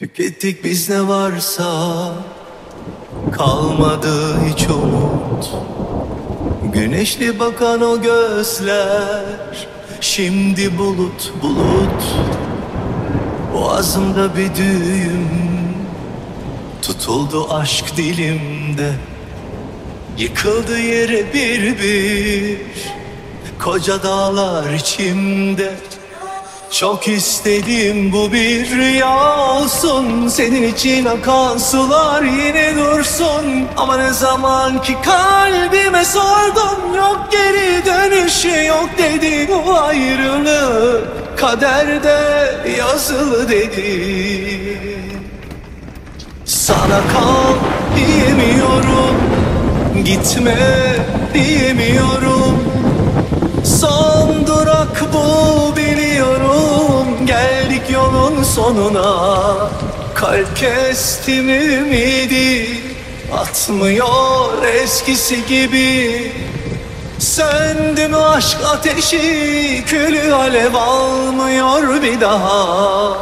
Tükettik biz ne varsa Kalmadı hiç umut. Güneşli bakan o gözler Şimdi bulut bulut. Boğazımda bir düğüm Tutuldu aşk dilimde. Yıkıldı yere bir bir Koca dağlar içimde çok istedim bu bir rüya olsun. Senin için akan sular yine dursun. Ama ne zaman ki kalbime sordum Yok geri dönüşü yok dedi Bu ayrılık. Kaderde yazılı dedi. Sana kal diyemiyorum Gitme diyemiyorum. Son Yolun sonuna. Kalp kestim ümidi Atmıyor eskisi gibi. Söndü mü aşk ateşi Külü alev almıyor bir daha.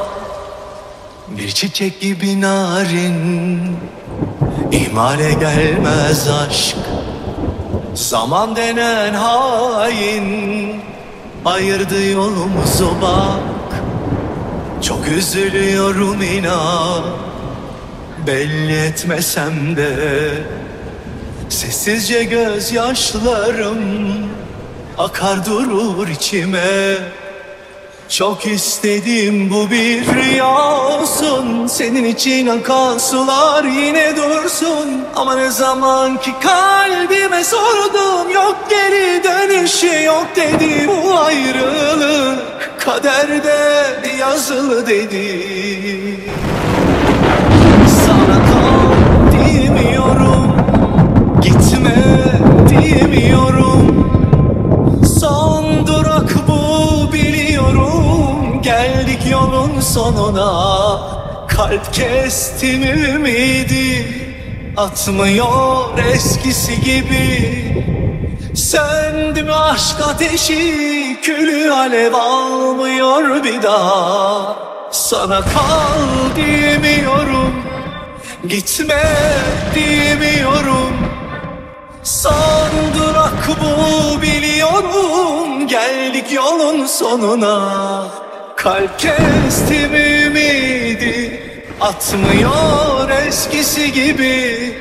Bir çiçek gibi narin İhmale gelmez aşk. Zaman denen hain Ayırdı yolumuzu bak Çok üzülüyorum inan. Belli etmesem de Sessizce gözyaşlarım Akar durur içime. Çok istedim bu bir rüya olsun. Senin için akan sular yine dursun. Ama ne zaman ki kalbime sordum Yok geri dönüşü yok dedi Bu ayrılık. Kaderde yazılı dedi. Sana kal diyemiyorum Gitme diyemiyorum. Son durak bu biliyorum Geldik yolun sonuna. Kalp kestim ümidi Atmıyor eskisi gibi Söndü mü aşk ateşi Külü alev almıyor bir daha. Sana kal diyemiyorum Gitme diyemiyorum. Son durak bu biliyorum Geldik yolun sonuna. Kalp kestim ümidi Atmıyor eskisi gibi.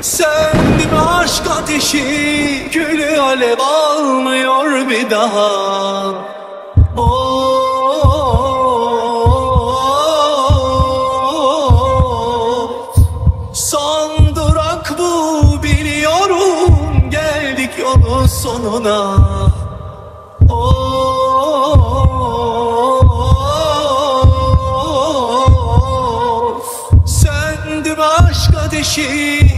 Mü aşk ateşi Külü alev almıyor bir daha. Oh, Son durak bu biliyorum Geldik yolun sonuna. Of Söndü mü aşk ateşi